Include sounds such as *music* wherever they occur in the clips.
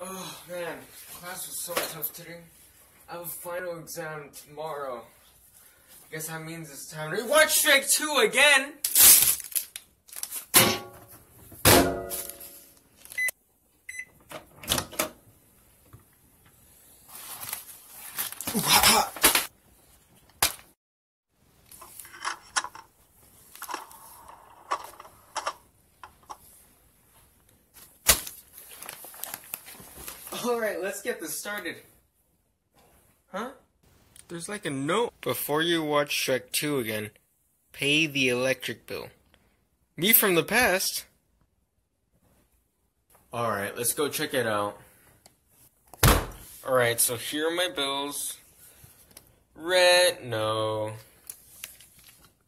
Oh man, class was so tough today. I have a final exam tomorrow. Guess that means it's time to watch Shrek 2 again! Alright, let's get this started. Huh? There's like a note. Before you watch Shrek 2 again, pay the electric bill. Me from the past? Alright, let's go check it out. Alright, so here are my bills. Rent, no.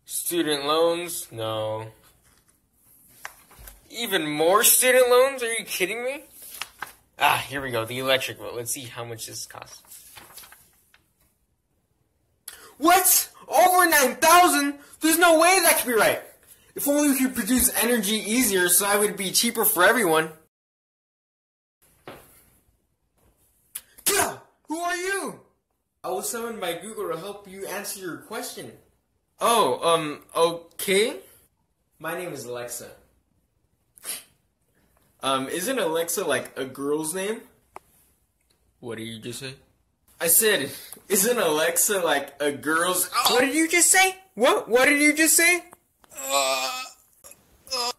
Student loans, no. Even more student loans? Are you kidding me? Ah, here we go, the electric bill. Let's see how much this costs. What? Over 9,000? There's no way that could be right. If only we could produce energy easier so that would be cheaper for everyone. Gah! Who are you? I was summoned by Google to help you answer your question. Oh, um, okay. My name is Alexa. Um, isn't Alexa like a girl's name? What did you just say? I said, isn't Alexa like a girl's? Oh. What did you just say? What? What did you just say? Uh, uh,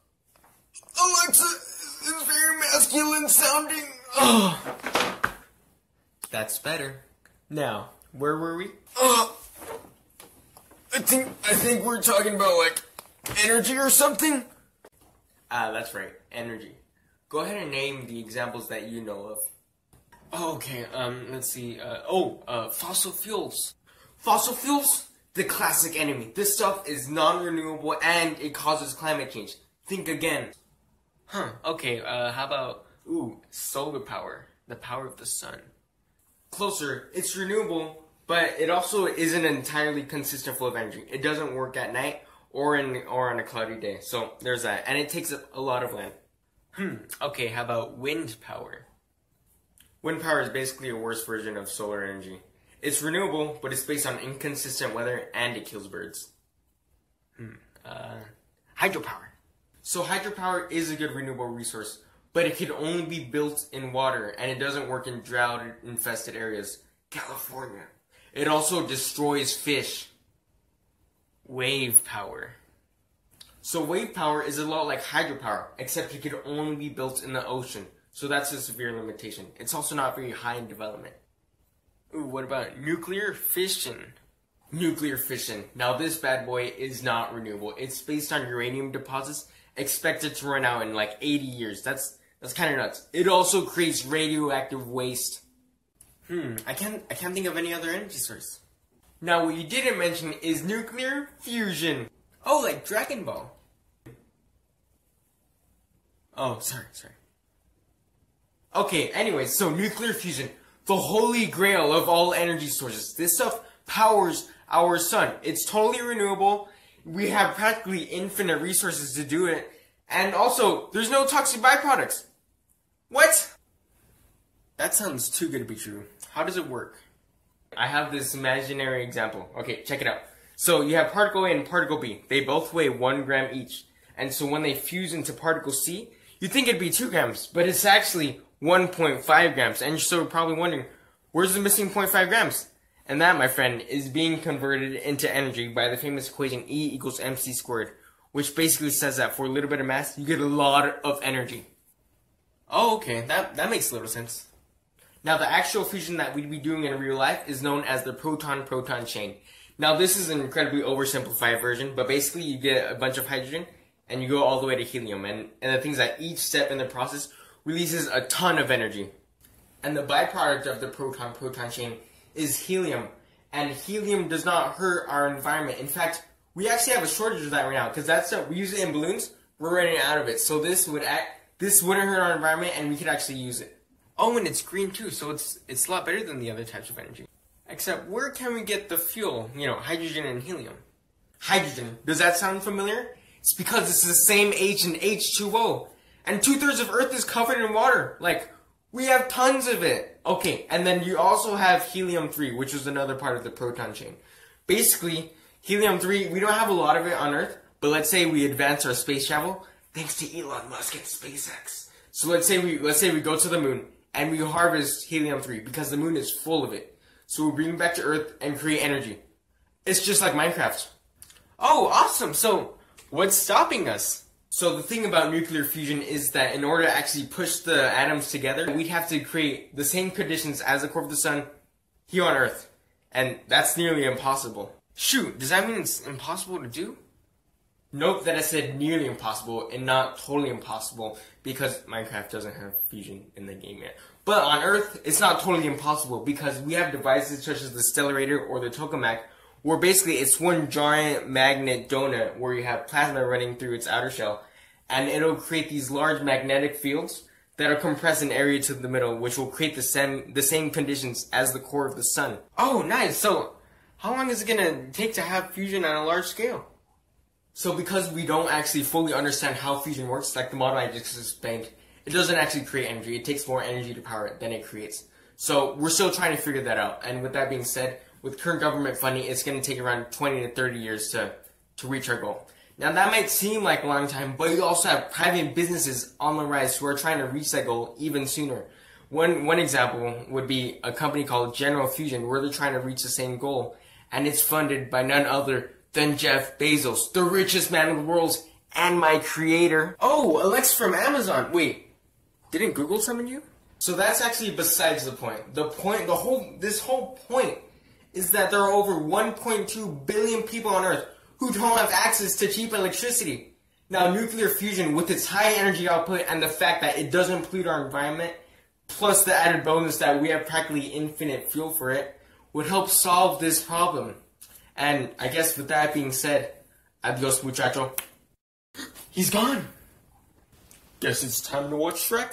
Alexa is very masculine sounding. Oh. *sighs* That's better. Now, where were we? Uh, I think I think we're talking about like energy or something. Ah, that's right, energy. Go ahead and name the examples that you know of. Oh, okay, um, let's see. Uh, oh, uh, fossil fuels. Fossil fuels? The classic enemy. This stuff is non-renewable and it causes climate change. Think again. Huh, okay, uh, how about, ooh, solar power. The power of the sun. Closer, it's renewable, but it also isn't entirely consistent flow of energy. It doesn't work at night or in or on a cloudy day. So there's that, and it takes a, a lot of land. Hmm. Okay, how about wind power? Wind power is basically a worse version of solar energy. It's renewable, but it's based on inconsistent weather and it kills birds. Hmm. Uh, hydropower. So hydropower is a good renewable resource, but it can only be built in water and it doesn't work in drought infested areas. California. It also destroys fish. Wave power. So wave power is a lot like hydropower, except it could only be built in the ocean. So that's a severe limitation. It's also not very high in development. Ooh, what about nuclear fission? Nuclear fission. Now this bad boy is not renewable. It's based on uranium deposits expected to run out in like 80 years. That's that's kind of nuts. It also creates radioactive waste. Hmm, I can't I can't think of any other energy source. Now what you didn't mention is nuclear fusion. Oh, like Dragon Ball. Oh, sorry, sorry. Okay, anyways, so nuclear fusion, the holy grail of all energy sources. This stuff powers our sun. It's totally renewable. We have practically infinite resources to do it. And also, there's no toxic byproducts. What? That sounds too good to be true. How does it work? I have this imaginary example. Okay, check it out. So you have particle A and particle B. They both weigh one gram each. And so when they fuse into particle C, you think it'd be two grams, but it's actually 1.5 grams. And so you're probably wondering, where's the missing 0.5 grams? And that, my friend, is being converted into energy by the famous equation E equals mc squared, which basically says that for a little bit of mass, you get a lot of energy. Oh, okay, that, that makes a little sense. Now, the actual fusion that we'd be doing in real life is known as the proton-proton chain. Now this is an incredibly oversimplified version, but basically you get a bunch of hydrogen and you go all the way to helium. And, and the things that each step in the process releases a ton of energy. And the byproduct of the proton-proton chain is helium. And helium does not hurt our environment. In fact, we actually have a shortage of that right now because that's stuff we use it in balloons. We're running out of it. So this would act, this wouldn't hurt our environment and we could actually use it. Oh, and it's green too, so it's it's a lot better than the other types of energy. Except where can we get the fuel? You know, hydrogen and helium. Hydrogen. Does that sound familiar? It's because it's the same H in H2O. And two thirds of Earth is covered in water. Like, We have tons of it. Okay, and then you also have helium-3, which is another part of the proton chain. Basically, helium-3, we don't have a lot of it on Earth, but let's say we advance our space travel thanks to Elon Musk and SpaceX. So let's say we let's say we go to the moon and we harvest helium-3 because the moon is full of it. So we bring it back to Earth and create energy. It's just like Minecraft. Oh, awesome. So what's stopping us? So the thing about nuclear fusion is that in order to actually push the atoms together, we'd have to create the same conditions as the core of the sun here on Earth. And that's nearly impossible. Shoot, does that mean it's impossible to do? Note that I said nearly impossible and not totally impossible because Minecraft doesn't have fusion in the game yet. But on Earth, it's not totally impossible because we have devices such as the Stellarator or the Tokamak where basically it's one giant magnet donut where you have plasma running through its outer shell, and it'll create these large magnetic fields that are compressed in area to the middle, which will create the same the same conditions as the core of the sun. Oh, nice. So, how long is it gonna take to have fusion on a large scale? So, because we don't actually fully understand how fusion works, like the model I just explained, it doesn't actually create energy. It takes more energy to power it than it creates. So, we're still trying to figure that out. And with that being said, with current government funding, it's going to take around 20 to 30 years to, to reach our goal. Now that might seem like a long time, but you also have private businesses on the rise who are trying to reach that goal even sooner. One, one example would be a company called General Fusion where they're trying to reach the same goal and it's funded by none other than Jeff Bezos, the richest man in the world and my creator. Oh, Alexa from Amazon. Wait, didn't Google summon you? So that's actually besides the point. The point, the whole, this whole point is that there are over 1.2 billion people on Earth who don't have access to cheap electricity. Now, nuclear fusion, with its high energy output and the fact that it doesn't pollute our environment, plus the added bonus that we have practically infinite fuel for it, would help solve this problem. And I guess with that being said, adios muchacho. He's gone. Guess it's time to watch Shrek.